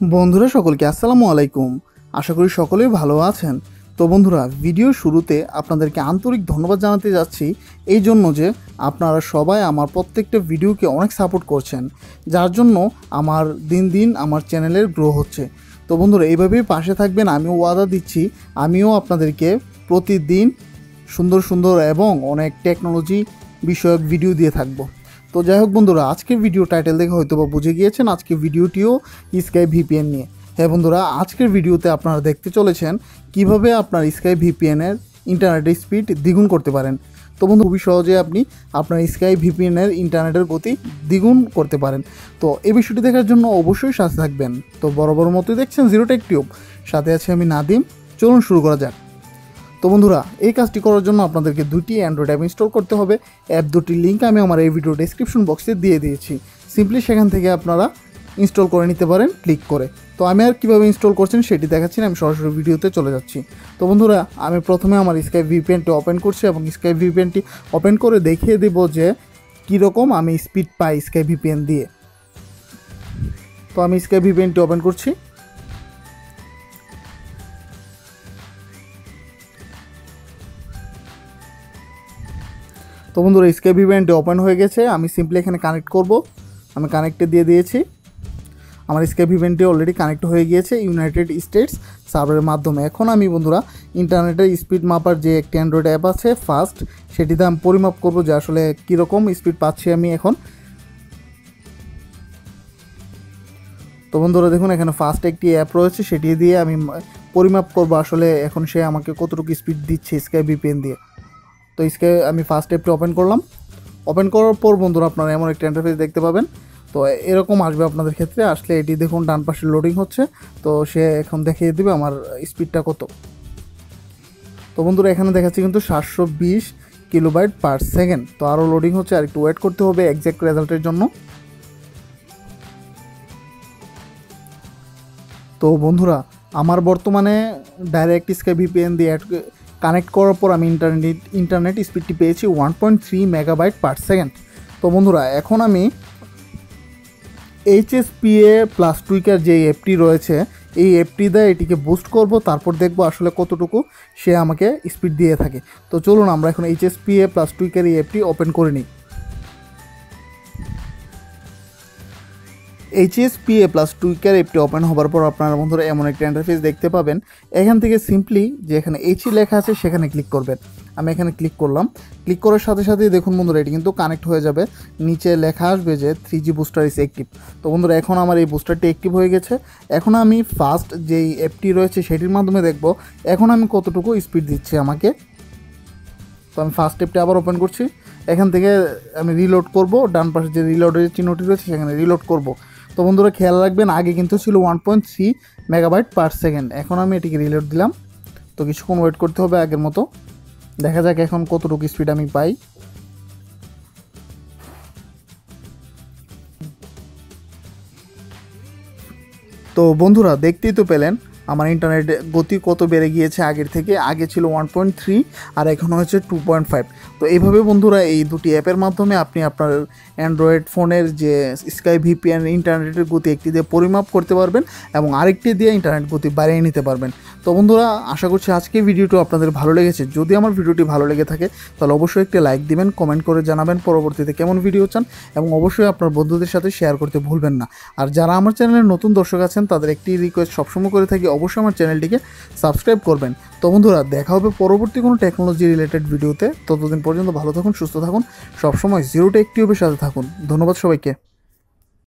বন্ধুরা, সকলকে আসসালামু আলাইকুম। আশা করি সকলেই ভালো আছেন। তো বন্ধুরা, ভিডিও শুরুতে আপনাদেরকে আন্তরিক ধন্যবাদ জানাতে যাচ্ছি এই জন্য যে আপনারা সবাই আমার প্রত্যেকটা ভিডিওকে অনেক সাপোর্ট করছেন, যার জন্য আমার দিন দিন আমার চ্যানেলের গ্রো হচ্ছে। তো বন্ধুরা, এইভাবেই পাশে থাকবেন, আমিও ওয়াদা দিচ্ছি, আমিও আপনাদেরকে প্রতিদিন সুন্দর সুন্দর এবং অনেক টেকনোলজি বিষয়ক ভিডিও দিয়ে থাকব। তো যাই হোক বন্ধুরা আজকের ভিডিও টাইটেল দেখে হয়তো বা বুঝে গিয়েছেন আজকের ভিডিওটিও স্কাই ভিপিএন নিয়ে। হ্যাঁ বন্ধুরা, আজকের ভিডিওতে আপনারা দেখতে চলেছেন কীভাবে আপনার স্কাই ভিপিএনের ইন্টারনেটের স্পিড দ্বিগুণ করতে পারেন। তো বন্ধু, খুবই সহজে আপনি আপনার স্কাই ভিপিএনের ইন্টারনেটের গতি দ্বিগুণ করতে পারেন। তো এই বিষয়টি দেখার জন্য অবশ্যই সাথে থাকবেন। তো বড় মতোই দেখছেন জিরো টেক টিউব সাথে আছে আমি নাদিম। চলুন শুরু করা যাক। তো বন্ধুরা, এই কাজটি করার জন্য আপনাদেরকে দুটি অ্যান্ড্রয়েড অ্যাপ ইনস্টল করতে হবে। অ্যাপ দুটির লিঙ্ক আমি আমার এই ভিডিও ডেসক্রিপশন বক্সে দিয়ে দিয়েছি। সিম্পলি সেখান থেকে আপনারা ইনস্টল করে নিতে পারেন ক্লিক করে। তো আমি আর কীভাবে ইনস্টল করছেন সেটি দেখাচ্ছি আমি সরাসরি ভিডিওতে চলে যাচ্ছি। তো বন্ধুরা, আমি প্রথমে আমার স্কাই ভিপিএনটি ওপেন করছি এবং স্কাই ভিপিএনটি ওপেন করে দেখিয়ে দেব যে কীরকম আমি স্পিড পাই স্কাই ভিপিএন দিয়ে। তো আমি স্কাই ভিপিএনটি ওপেন করছি। তো বন্ধুরা স্কেপ ইভেন্টটি ওপেন হয়ে গেছে। আমি সিম্পলি এখানে কানেক্ট করব। আমি কানেক্টে দিয়ে দিয়েছি। আমার স্কেপ ইভেন্টটি অলরেডি কানেক্ট হয়ে গিয়েছে ইউনাইটেড স্টেটস সার্ভারের মাধ্যমে। এখন আমি বন্ধুরা ইন্টারনেটের স্পিড মাপার যে একটি অ্যান্ড্রয়েড অ্যাপ আছে ফাস্ট সেটিতে আমি পরিমাপ করব যে আসলে কীরকম স্পিড পাচ্ছি আমি এখন। তো বন্ধুরা, দেখুন, এখানে ফার্স্ট একটি অ্যাপ রয়েছে, সেটি দিয়ে আমি পরিমাপ করব আসলে এখন সে আমাকে কতটুকু স্পিড দিচ্ছে স্কাই বিপিএন দিয়ে। তো স্কে আমি ফার্স্ট অ্যাপটি ওপেন করলাম। ওপেন করার পর বন্ধুরা আপনারা এমন একটা ইন্টারফেস দেখতে পাবেন। তো এরকম আসবে আপনাদের ক্ষেত্রে। আসলে এটি দেখুন, ডান পাশে লোডিং হচ্ছে। তো সে এখন দেখিয়ে দেবে আমার স্পিডটা কত। তো বন্ধুরা, এখানে দেখাচ্ছে কিন্তু সাতশো বিশ কিলোবাইট পার সেকেন্ড তো আরও লোডিং হচ্ছে আর একটু ওয়েট করতে হবে এক্স্যাক্ট রেজাল্টের জন্য। তো বন্ধুরা, আমার বর্তমানে ডাইরেক্ট স্কাই ভিপিএন দিয়ে কানেক্ট করার পর আমি ইন্টারনেট ইন্টারনেট স্পিডটি পেয়েছি one point three megabyte per second তো বন্ধুরা, এখন আমি এইচএসপিএ প্লাস টুইকার যে অ্যাপটি রয়েছে, এই অ্যাপটি দিয়ে এটিকে বুস্ট করব, তারপর দেখব আসলে কতটুকু সে আমাকে স্পিড দিয়ে থাকে। তো চলুন আমরা এখন এইচএসপিএ প্লাস টুইকার এই অ্যাপটি ওপেন করে নিই। এইচএসপিএ প্লাস টুইকার অ্যাপটি ওপেন হওয়ার পর আপনারা বন্ধুরা এমন একটা ইন্টারফেস দেখতে পাবেন। এখান থেকে সিম্পলি যে এখানে এইচই লেখা আছে সেখানে ক্লিক করবেন। আমি এখানে ক্লিক করলাম। ক্লিক করার সাথে সাথেই দেখুন বন্ধুরা এটি কিন্তু কানেক্ট হয়ে যাবে। নিচে লেখা আসবে যে three G booster is active তো বন্ধুরা এখন আমার এই বুস্টারটি অ্যাক্টিভ হয়ে গেছে। এখন আমি ফার্স্ট যেই অ্যাপটি রয়েছে সেটির মাধ্যমে দেখব। এখন আমি কতটুকু স্পিড দিচ্ছি আমাকে। তো আমি ফার্স্ট অ্যাপটি আবার ওপেন করছি। এখান থেকে আমি রিলোড করব। ডান পাশে যে রিলোডের চিহ্নটি রয়েছে সেখানে রিলোড করব। তো বন্ধুরা খেয়াল রাখবেন, আগে কিন্তু ছিল one point three megabyte per second এখন আমি এটিকে রিলোড দিলাম। তো কিছুক্ষণ ওয়েট করতে হবে আগের মতো। দেখা যাক এখন কতটুকু স্পিড আমি পাই। তো বন্ধুরা, দেখতেই তো পেলেন আমার ইন্টারনেট গতি কত বেড়ে গিয়েছে আগের থেকে? আগে ছিল ওয়ান পয়েন্ট থ্রি আর এখন হয়েছে টু পয়েন্ট ফাইভ তো এইভাবে বন্ধুরা এই দুটি অ্যাপের মাধ্যমে আপনি আপনার অ্যান্ড্রয়েড ফোনের যে স্কাই ভিপিএন ইন্টারনেটের গতি একটি দিয়ে পরিমাপ করতে পারবেন এবং আরেকটি দিয়ে ইন্টারনেট গতি বাড়িয়ে নিতে পারবেন। তো বন্ধুরা, আশা করছি আজকের ভিডিওটি আপনাদের ভালো লেগেছে। যদি আমার ভিডিওটি ভালো লেগে থাকে, তাহলে অবশ্যই একটি লাইক দিবেন কমেন্ট করে জানাবেন পরবর্তীতে কেমন ভিডিও চান এবং অবশ্যই আপনার বন্ধুদের সাথে শেয়ার করতে ভুলবেন না। আর যারা আমার চ্যানেলের নতুন দর্শক আছেন, তাদের একটি রিকোয়েস্ট সবসময় করে থাকি অবশ্যই আমার চ্যানেলটিকে সাবস্ক্রাইব করবেন। তো বন্ধুরা, দেখা হবে পরবর্তী কোনো টেকনোলজি রিলেটেড ভিডিওতে ততদিন পর্যন্ত ভালো থাকুন, সুস্থ থাকুন। সবসময় জিরো টেক টিউবের সাথে থাকুন। ধন্যবাদ সবাইকে।